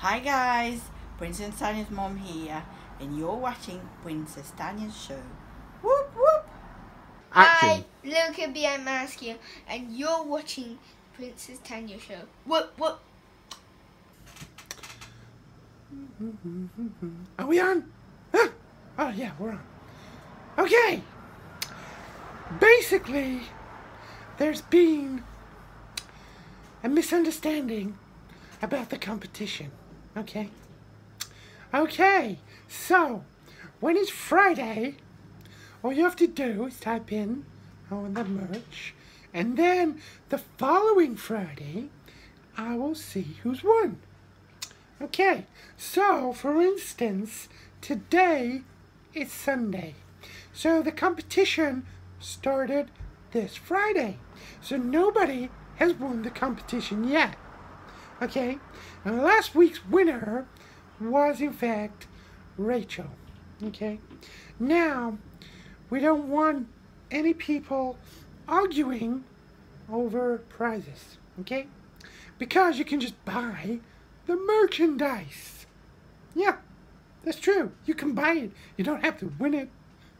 Hi guys, Princess Tanya's mom here, and you're watching Princess Tanya's show. Whoop whoop! Action. Hi, Luca BM Mask here, and you're watching Princess Tanya show. Whoop whoop. Are we on? Huh? Oh yeah, we're on. Okay. Basically, there's been a misunderstanding about the competition. Okay. Okay. So, when it's Friday, all you have to do is type in on the merch, and then the following Friday, I will see who's won. Okay, so for instance, today is Sunday. So the competition started this Friday. So nobody has won the competition yet. Okay, and last week's winner was in fact Rachel. Okay, now we don't want any people arguing over prizes. Okay, because you can just buy the merchandise. Yeah, that's true. You can buy it. You don't have to win it.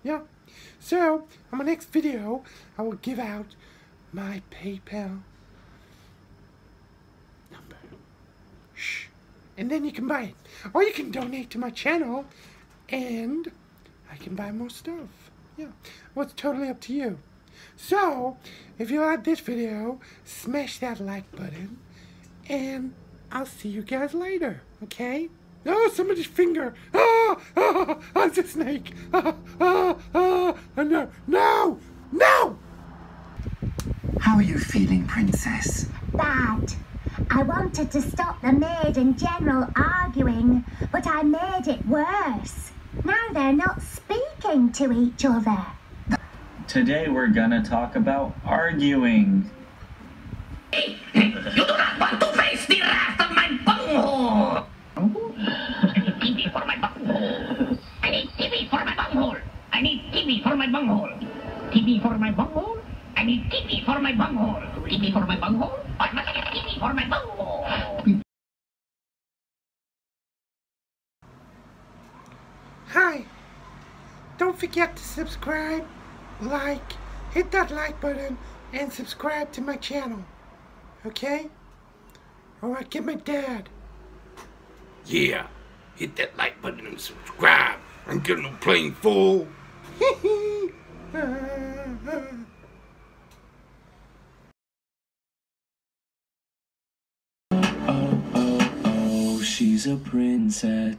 Yeah. So, on my next video, I will give out my PayPal And then you can buy it. Or you can donate to my channel and I can buy more stuff. Yeah. Well, it's totally up to you. So, if you like this video, smash that like button and I'll see you guys later, okay? Oh, somebody's finger. Oh, oh, oh it's a snake. Oh, oh, oh, no, no, no! How are you feeling, Princess? Bad. I wanted to stop the maid and general arguing, but I made it worse. Now they're not speaking to each other. Today we're gonna talk about arguing. You do not want to face the wrath of my bunghole! I need TV for my bunghole! I need TV for my bunghole! I need TV for my bunghole! TV for my bunghole? I need TV for my bunghole! TV for my bunghole? I must get TV for my bunghole! Hi. Don't forget to subscribe, like, hit that like button, and subscribe to my channel. Okay? Alright, get my dad. Yeah, hit that like button and subscribe. I'm getting a plain full. she's a princess.